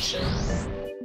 The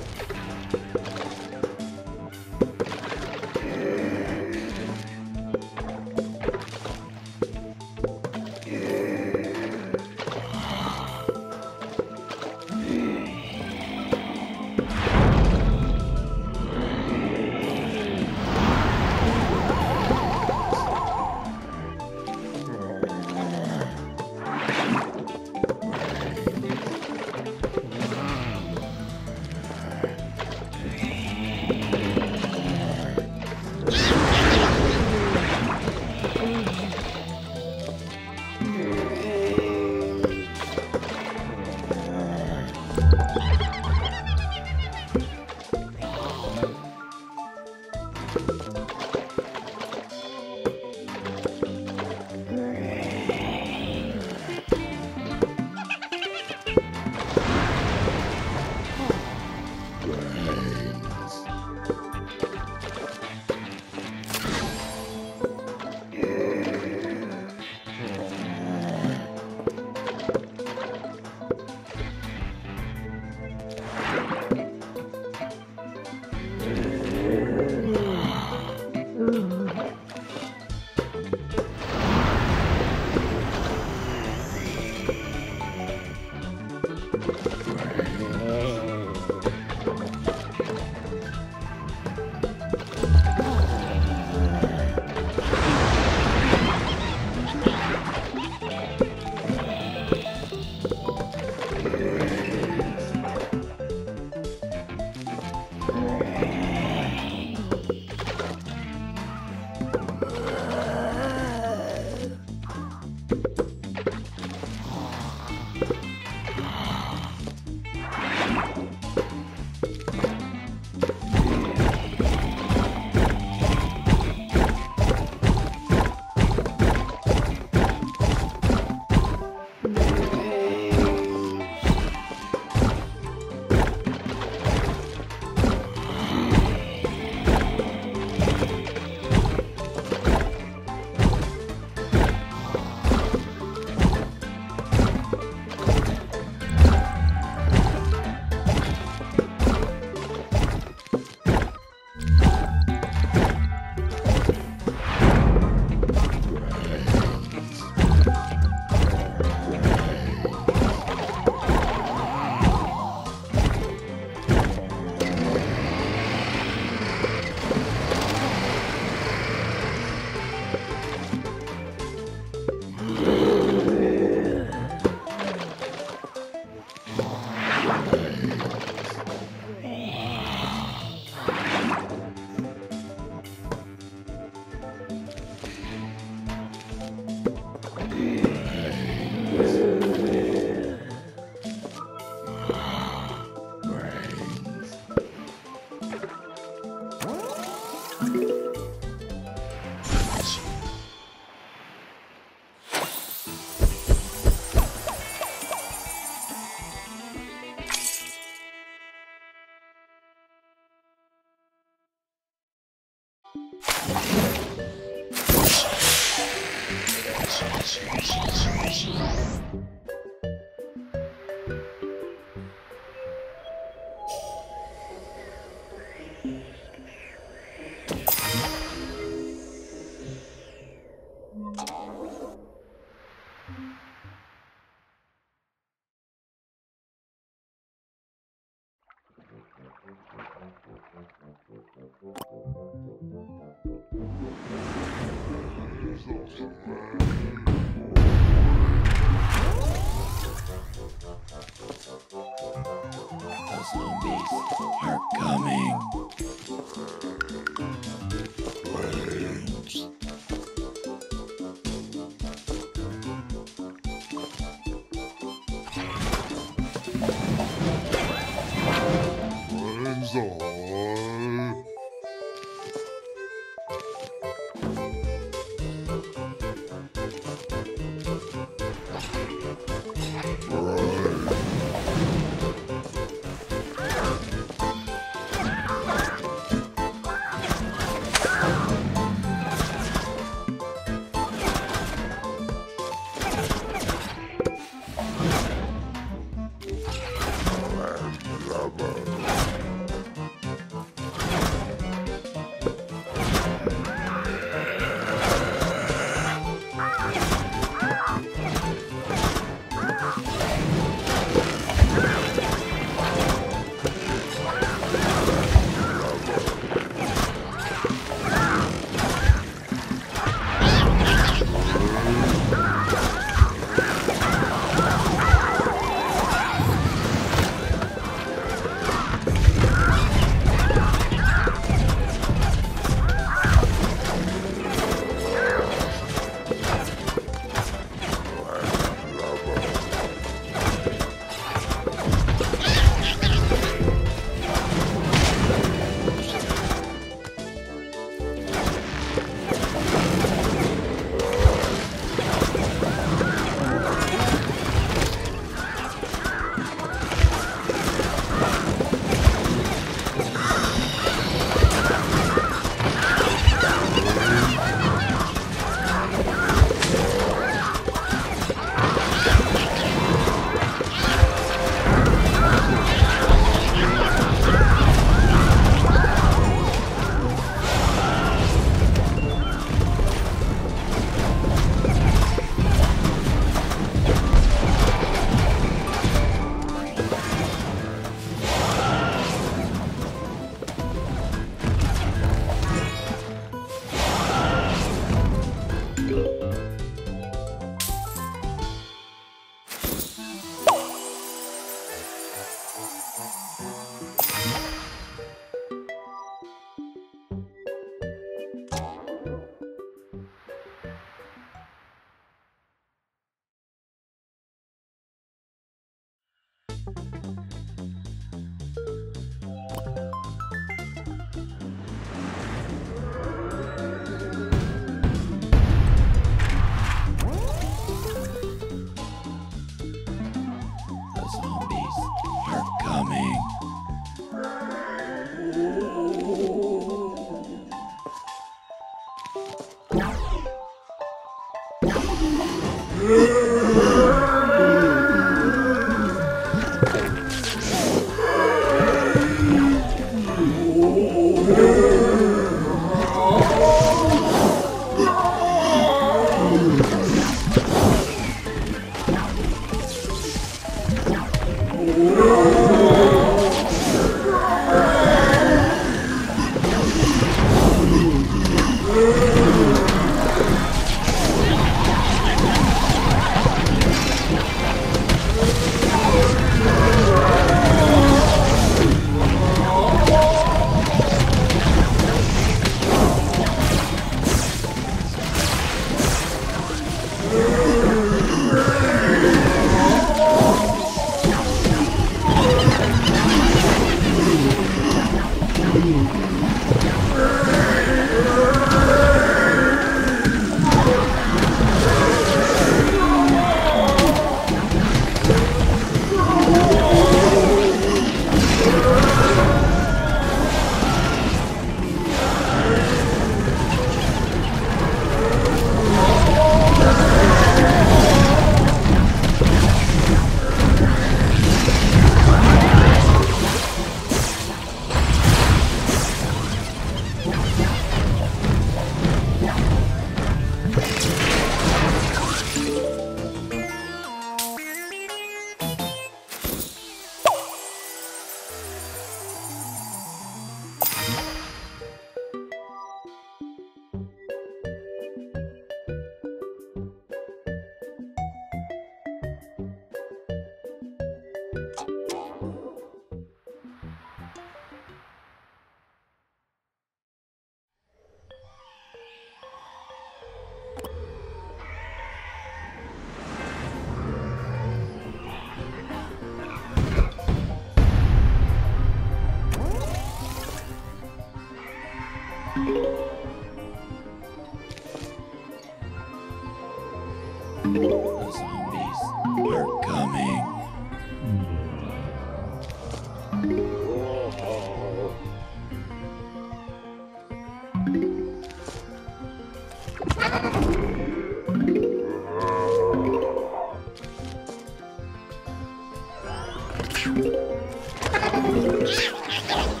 The zombies are coming. The zombies are coming.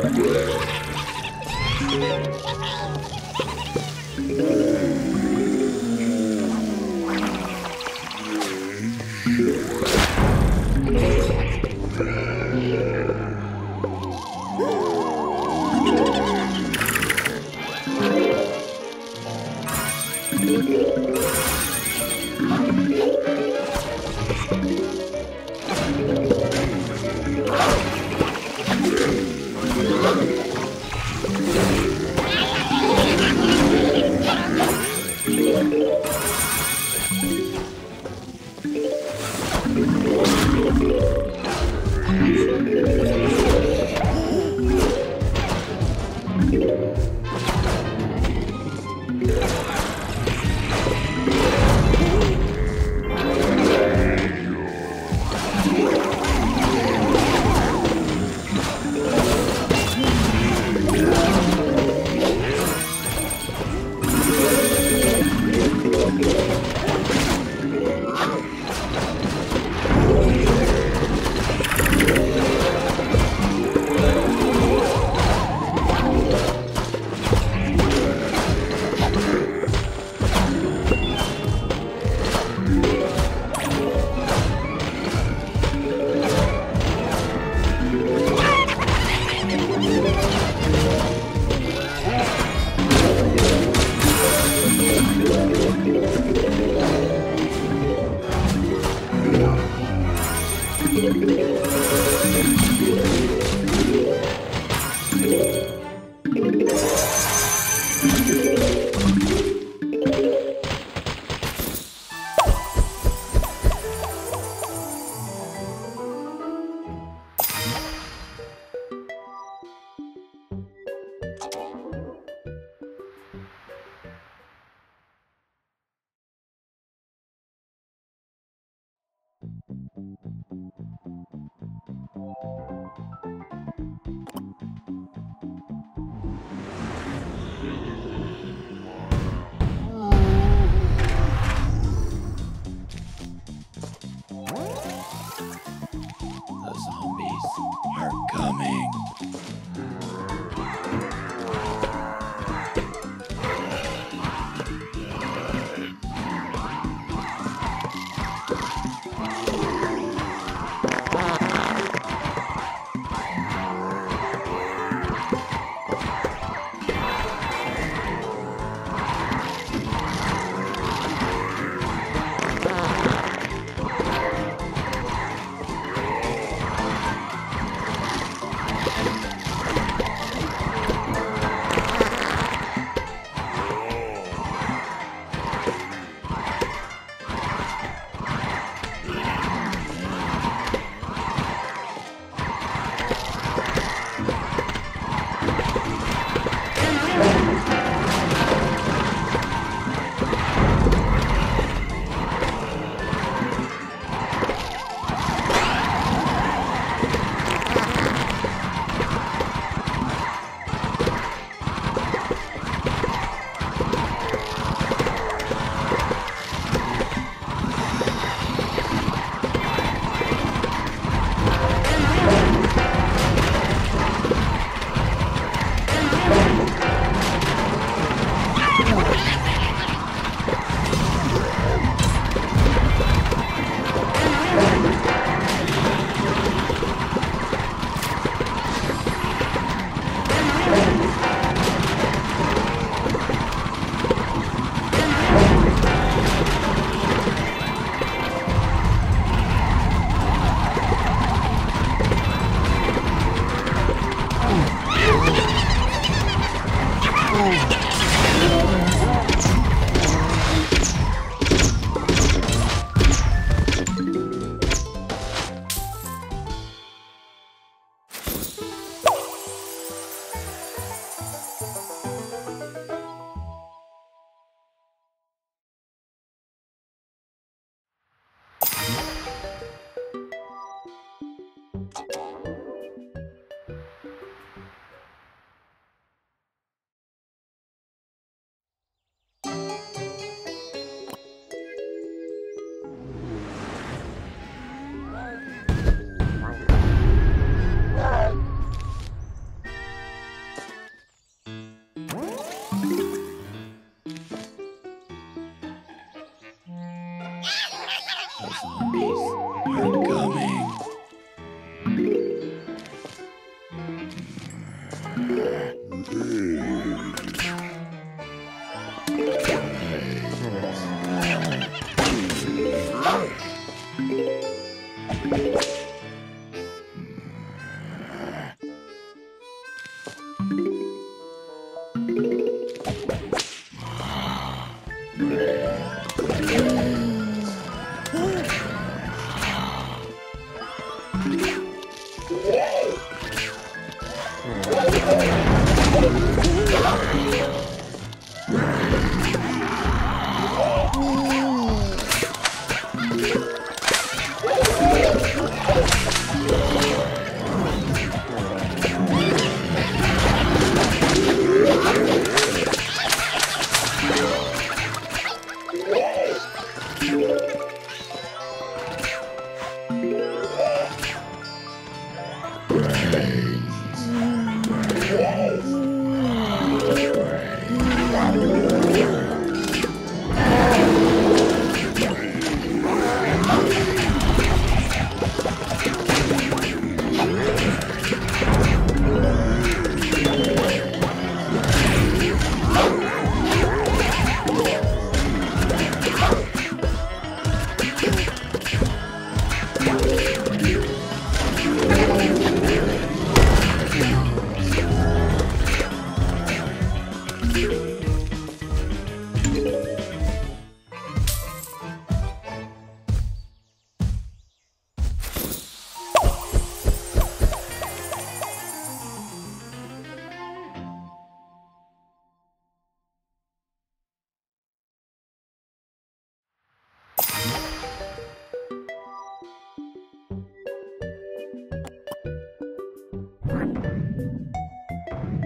Yeah.